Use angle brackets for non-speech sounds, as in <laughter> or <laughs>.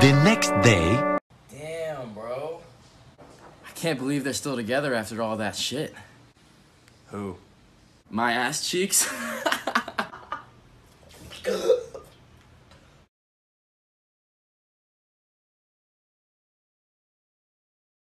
The next day, Damn, bro. I can't believe they're still together after all that shit. Who? My ass cheeks? <laughs>